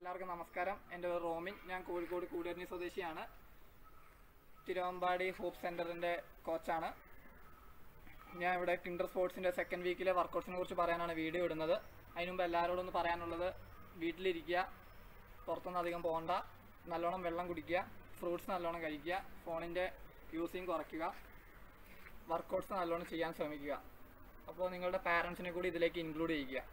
എല്ലാവർക്കും നമസ്കാരം. എന്റെ പേര് റോമിൻ. ഞാൻ കോഴിക്കോട് കൂടരണി സ്വദേശിയാണ്. തിരുവമ്പാടി ഹോപ്പ് സെന്ററിന്റെ കോച്ചാണ്. ഞാൻ ഇവിടെ കിൻഡർ സ്പോർട്സിന്റെ സെക്കൻഡ് വീക്കിലെ വർക്കൗട്ട്സിനെ കുറിച്ച് പറയാനാണ് വീഡിയോ ഇടുന്നത്. അതിനുമുമ്പ് എല്ലാവരോടും ഒന്ന് പറയാനുള്ളത് വീട്ടിലിരിക്കുക പുറത്തൊന്നും അധികം പോകണ്ട നല്ലോണം വെള്ളം കുടിക്കുക ഫ്രൂട്ട്സ് നല്ലോണം കഴിക്കുക ഫോണിന്റെ യൂസിങ് കുറയ്ക്കുക വർക്കൗട്ട്സ് നല്ലോണം ചെയ്യാൻ ശ്രമിക്കുക. അപ്പോൾ നിങ്ങളുടെ പാരൻസിനെ കൂടി ഇതിലേക്ക് ഇൻക്ലൂഡ് ചെയ്യുക.